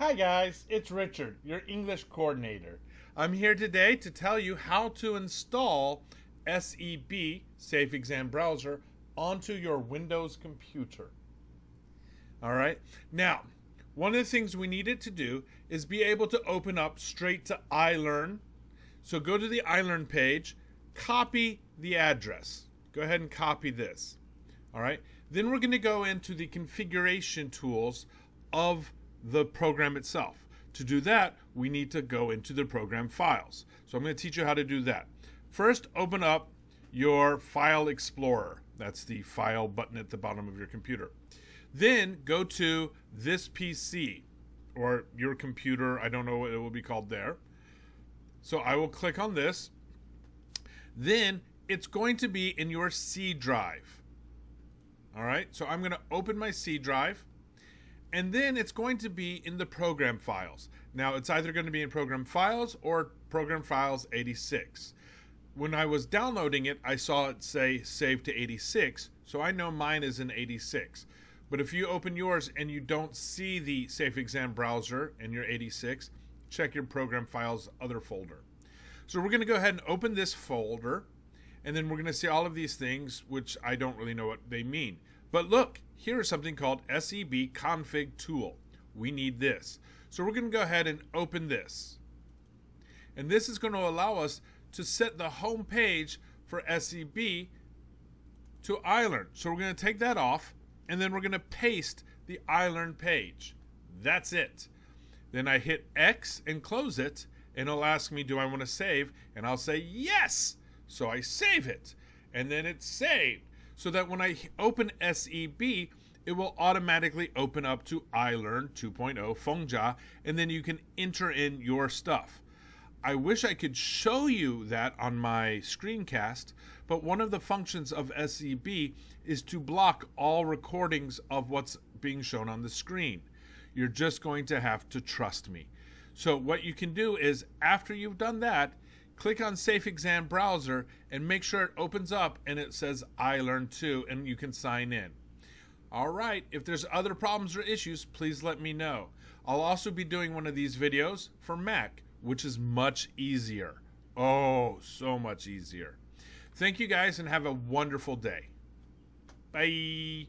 Hi guys, it's Richard, your English coordinator. I'm here today to tell you how to install SEB, Safe Exam Browser, onto your Windows computer. All right, now, one of the things we needed to do is be able to open up straight to iLearn. So go to the iLearn page, copy the address. Go ahead and copy this. All right, then we're going to go into the configuration tools of the program itself. To do that, we need to go into the program files. So I'm going to teach you how to do that. First, open up your File Explorer. That's the File button at the bottom of your computer. Then go to this PC or your computer. I don't know what it will be called there. So I will click on this. Then it's going to be in your C drive. All right, so I'm going to open my C drive and then it's going to be in the program files. Now it's either going to be in program files or program files 86. When I was downloading it, I saw it say save to 86, so I know mine is in 86. But if you open yours and you don't see the Safe Exam browser in your 86, check your program files other folder. So we're going to go ahead and open this folder, and then we're going to see all of these things, which I don't really know what they mean. But look, here is something called SEB config tool. We need this. So we're going to go ahead and open this. And this is going to allow us to set the home page for SEB to iLearn. So we're going to take that off and then we're going to paste the iLearn page. That's it. Then I hit X and close it and it'll ask me, do I want to save? And I'll say yes. So I save it and then it's saved so that when I open SEB, it will automatically open up to iLearn 2.0 Feng Chia, and then you can enter in your stuff. I wish I could show you that on my screencast, but one of the functions of SEB is to block all recordings of what's being shown on the screen. You're just going to have to trust me. So what you can do is after you've done that, click on Safe Exam Browser and make sure it opens up and it says iLearn 2 and you can sign in. All right, if there's other problems or issues, please let me know. I'll also be doing one of these videos for Mac, which is much easier. Oh, so much easier. Thank you guys and have a wonderful day. Bye.